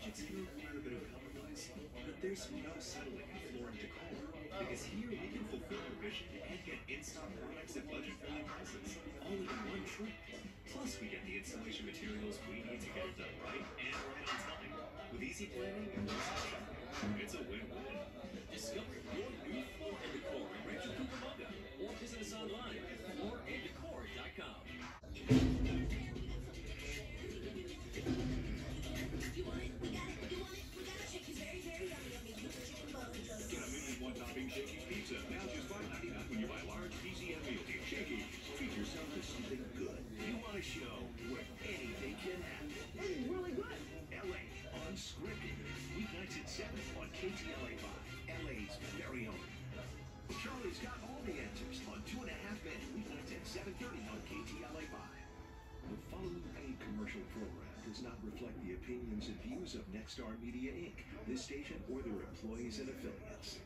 you can a little bit of compromise, but there's no settling for Floor and Decor. Because here we can fulfill your vision and get in-stock products at budget-friendly prices, all in one trip. Plus, we get the installation materials we need to get it done right and right on time. With easy planning and one-stop shopping, it's a win-win. Discover your new floor and decor with Rancho Cucamonga, or visit us online at flooranddecor.com. show where anything can happen. Hey, really good. LA Unscripted. Weeknights at 7 on KTLA 5. LA's very own. Charlie's got all the answers on Two and a Half Men. Weeknights at 7.30 on KTLA 5. The following paid commercial program does not reflect the opinions and views of Nexstar Media Inc., this station, or their employees and affiliates.